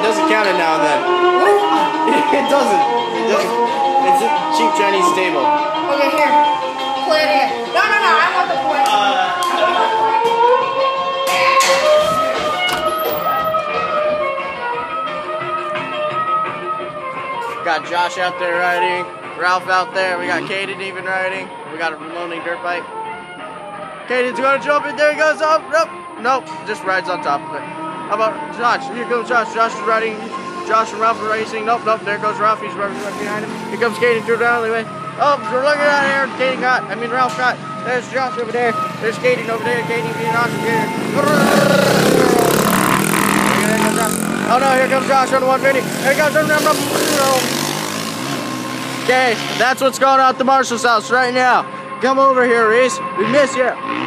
It doesn't. Count it now and then. it doesn't. It doesn't. It's a cheap Chinese table. Okay, here. Play it again. No, no, no. I want the point. I want the point. Got Josh out there riding, Ralph out there, we got Caden even riding, we got a loaning dirt bike. Caden's gonna jump it, there he goes, oh, nope, nope, just rides on top of it. How about Josh? Here comes Josh, Josh is riding, Josh and Ralph are racing, nope, nope, there goes Ralph, he's right behind him. Here comes Caden through the alleyway. Oh, looking at here, Caden got, I mean Ralph got, there's Josh over there, there's Caden over there, Caden being awesome here. Oh no, here comes Josh on the 150. Here comes Okay, that's what's going on at the Marshall's house right now. Come over here, Rees. We miss you.